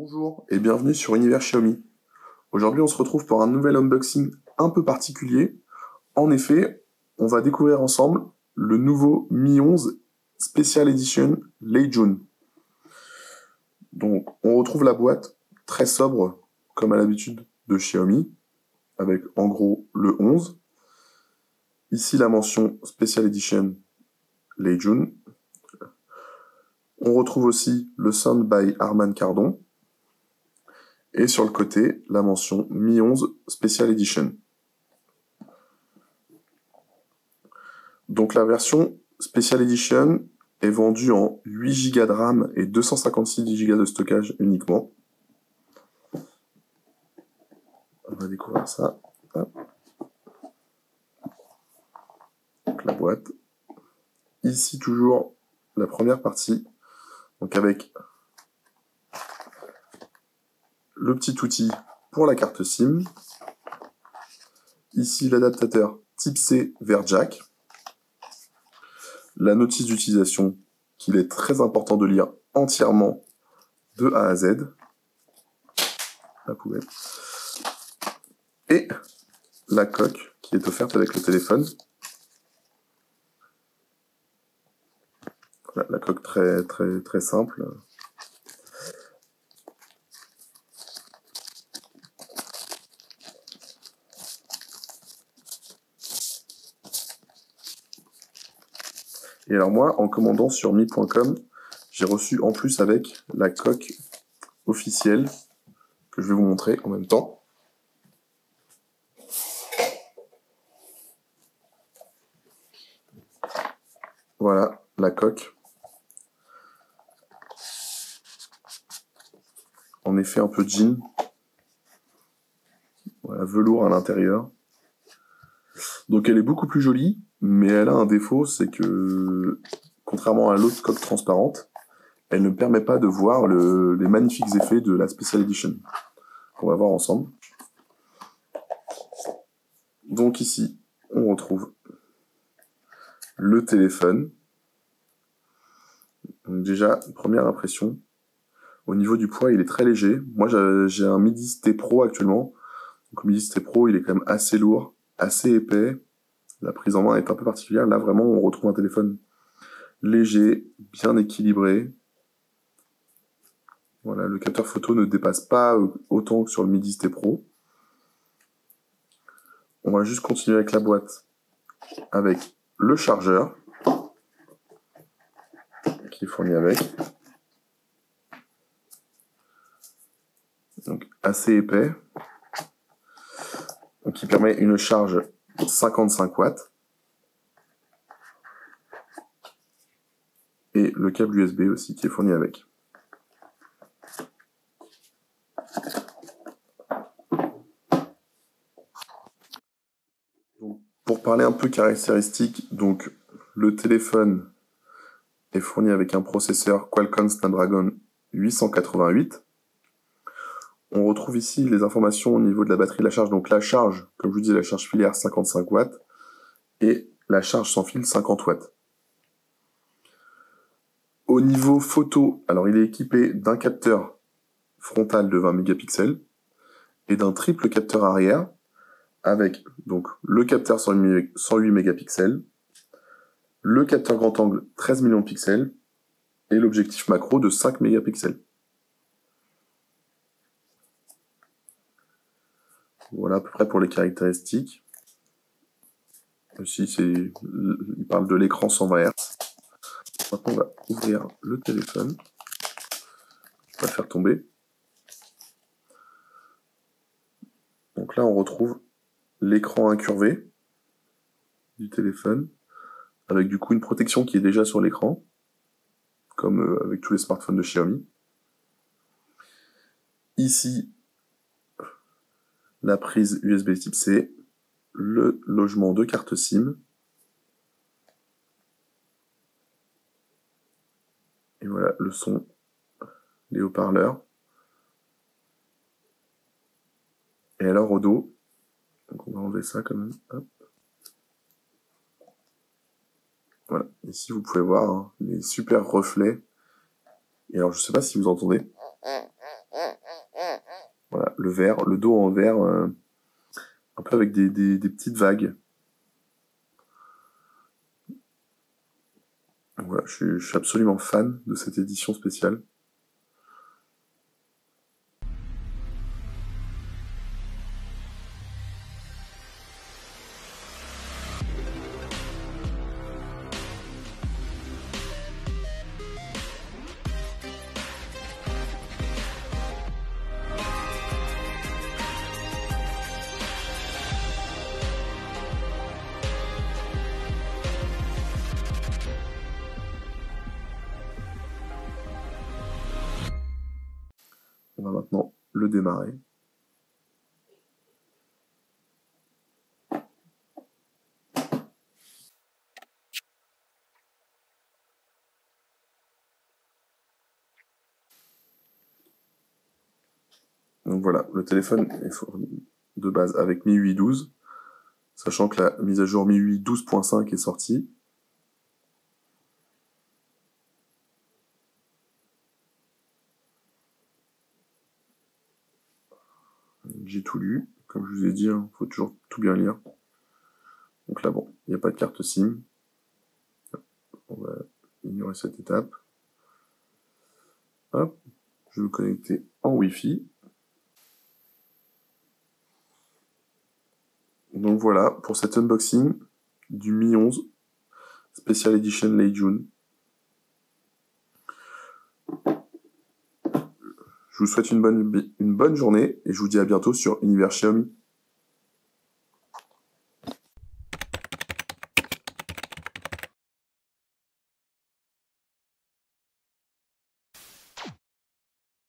Bonjour et bienvenue sur Univers Xiaomi. Aujourd'hui, on se retrouve pour un nouvel unboxing un peu particulier. En effet, on va découvrir ensemble le nouveau Mi 11 Special Edition Lei June. Donc, on retrouve la boîte très sobre, comme à l'habitude de Xiaomi, avec en gros le 11. Ici, la mention Special Edition Lei June. On retrouve aussi le Sound by Arman Cardon. Et sur le côté, la mention Mi 11 Special Edition. Donc la version Special Edition est vendue en 8 Go de RAM et 256 Go de stockage uniquement. On va découvrir ça. Donc la boîte. Ici toujours la première partie. Donc avec le petit outil pour la carte SIM. Ici l'adaptateur type C vers jack. La notice d'utilisation qu'il est très important de lire entièrement de A à Z. La poubelle. Et la coque qui est offerte avec le téléphone. la coque très très très simple. Et alors moi, en commandant sur mi.com, j'ai reçu en plus avec la coque officielle que je vais vous montrer en même temps. Voilà la coque. En effet un peu jean. Voilà, velours à l'intérieur. Donc elle est beaucoup plus jolie, mais elle a un défaut, c'est que, contrairement à l'autre coque transparente, elle ne permet pas de voir les magnifiques effets de la Special Edition. On va voir ensemble. Donc ici, on retrouve le téléphone. Donc déjà, première impression. Au niveau du poids, il est très léger. Moi, j'ai un Midis T Pro actuellement. Donc le Midis T Pro, il est quand même assez lourd assez épais. La prise en main est un peu particulière. Là, vraiment, on retrouve un téléphone léger, bien équilibré. Voilà, le capteur photo ne dépasse pas autant que sur le Midi T Pro. On va juste continuer avec la boîte, avec le chargeur qui est fourni avec. Donc assez épais qui permet une charge 55 watts. Et le câble USB aussi qui est fourni avec. pour parler un peu caractéristique, donc le téléphone est fourni avec un processeur Qualcomm Snapdragon 888 on retrouve ici les informations au niveau de la batterie de la charge. Donc la charge, comme je vous dis, la charge filaire 55 watts et la charge sans fil 50 watts. Au niveau photo, alors il est équipé d'un capteur frontal de 20 mégapixels et d'un triple capteur arrière avec donc le capteur 108 mégapixels, le capteur grand angle 13 millions de pixels et l'objectif macro de 5 mégapixels. Voilà à peu près pour les caractéristiques. Ici, c'est, il parle de l'écran 120 Hz. Maintenant, on va ouvrir le téléphone. On va le faire tomber. Donc là, on retrouve l'écran incurvé du téléphone, avec du coup une protection qui est déjà sur l'écran, comme euh, avec tous les smartphones de Xiaomi. Ici, la prise USB type C, le logement de carte SIM, et voilà le son, les haut-parleurs. Et alors au dos, donc on va enlever ça quand même. Voilà, ici vous pouvez voir hein, les super reflets. Et alors je sais pas si vous entendez. Le verre, le dos en verre, euh, un peu avec des, des, petites vagues. Voilà, je suis absolument fan de cette édition spéciale. On va maintenant le démarrer. Donc voilà, le téléphone est fourni de base avec MIUI 12, sachant que la mise à jour MIUI 12.5 est sortie. J'ai tout lu, comme je vous ai dit, il hein, faut toujours tout bien lire. Donc là, bon, il n'y a pas de carte SIM. On va ignorer cette étape. Hop, je vais me connecter en Wi-Fi. Donc voilà pour cet unboxing du Mi 11 Special Edition Late June. Je vous souhaite une bonne, une bonne journée et je vous dis à bientôt sur Univers Xiaomi.